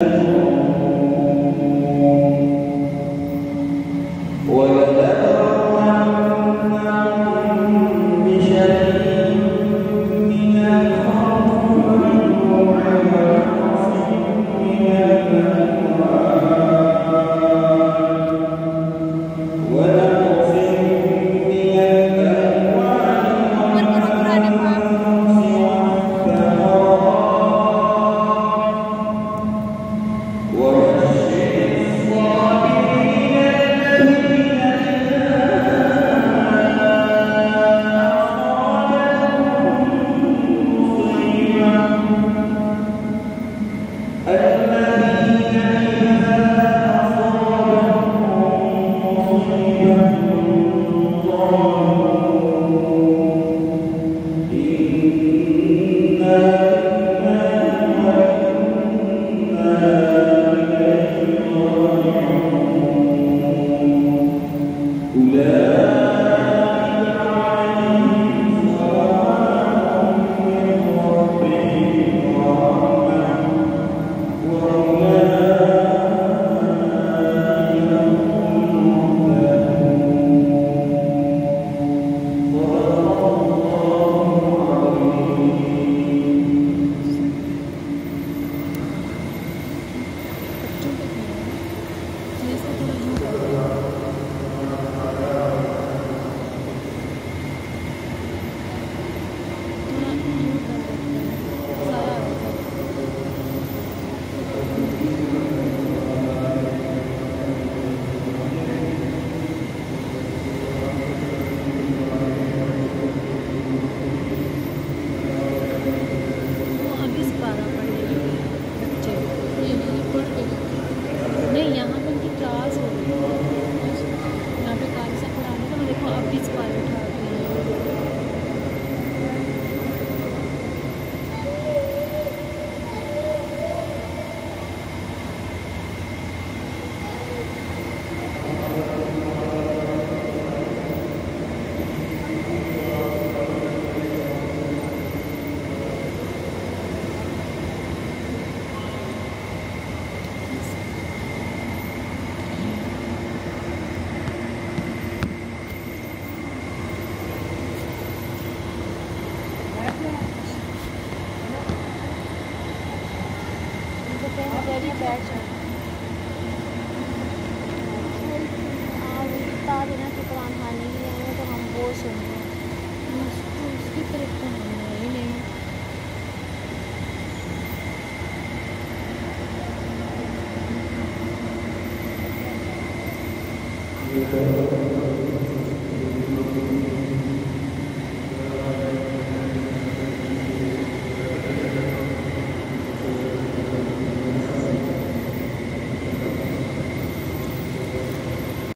you. Amém. Ведьмак. Daddy बैठ जाओ आप बता देना कि कुरान खाने के लिए आए तो हम वो सुन रहे हैं उसकी तरफ़ तो हम है ही नहीं